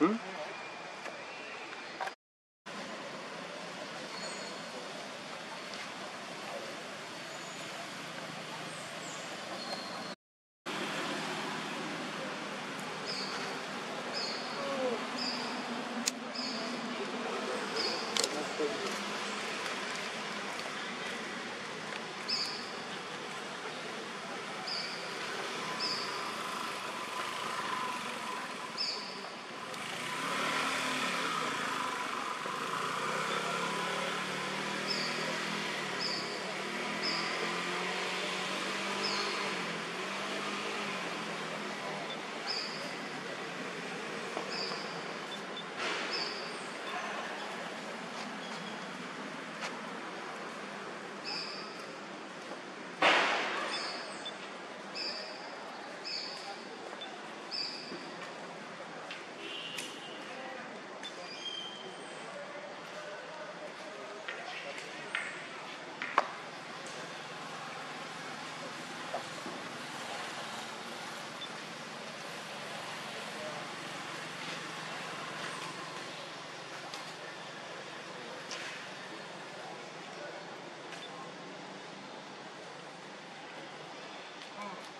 Hmm? 어.